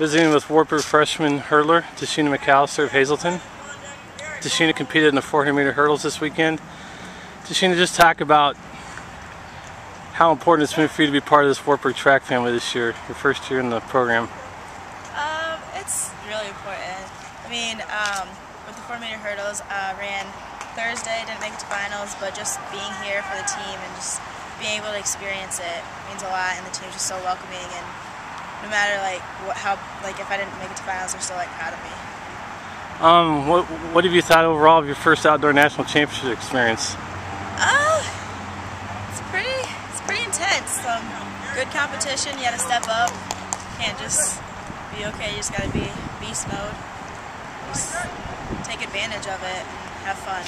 Visiting with Wartburg freshman hurdler Tashina McAllister of Hazleton. Tashina competed in the 400 meter hurdles this weekend. Tashina, just talk about how important it's been for you to be part of this Wartburg track family this year, your first year in the program. Um, it's really important. I mean, um, with the 400 meter hurdles, uh, ran Thursday, didn't make it to finals, but just being here for the team and just being able to experience it means a lot, and the team's just so welcoming. And no matter like what, how, like if I didn't make it to finals, they're still like proud of me. Um, what what have you thought overall of your first outdoor national championship experience? Uh, it's pretty, it's pretty intense. Um, good competition. You got to step up. Can't just be okay. You just got to be beast mode. Just take advantage of it and have fun.